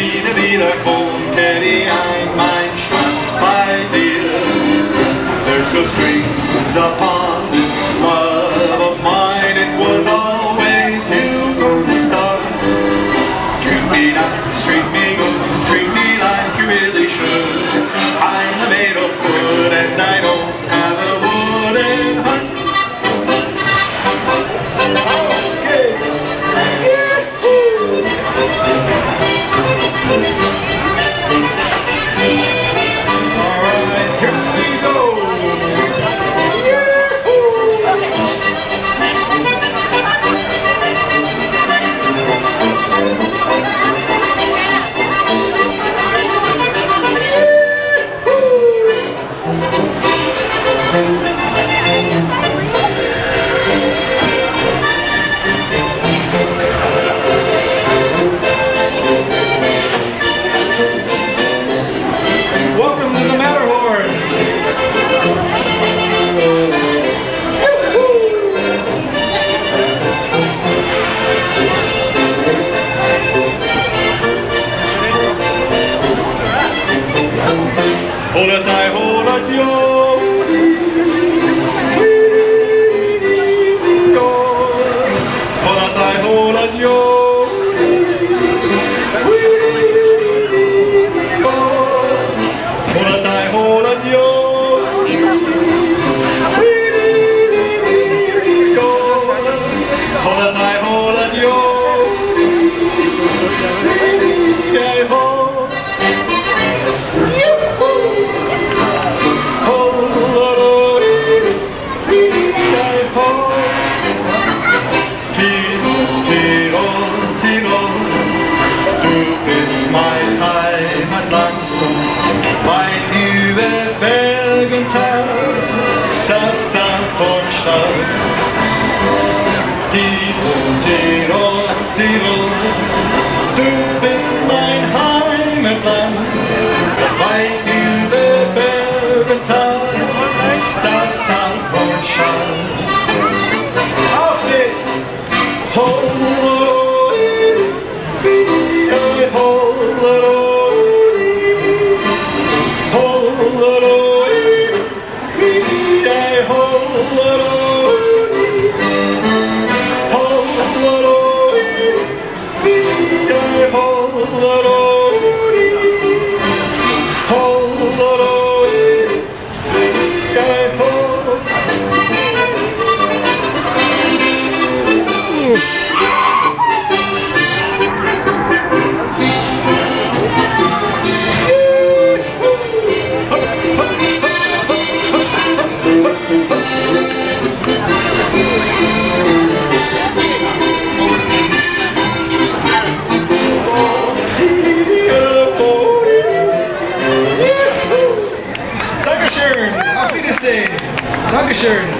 wieder, wieder kenn ich ein, mein Schatz bei dir. There's no strings upon れたいほらじよほら Berg Dankeschön, Dankeschön.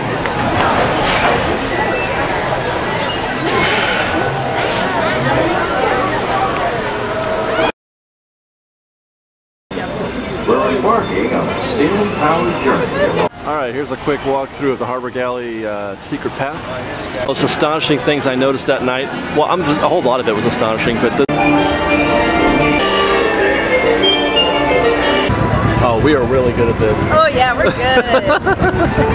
We're embarking on a steam-powered journey. All right, here's a quick walkthrough of the Harbor Galley uh, secret path. Most astonishing things I noticed that night. Well, I'm just, a whole lot of it was astonishing, but the Oh, we are really good at this. Oh yeah, we're good.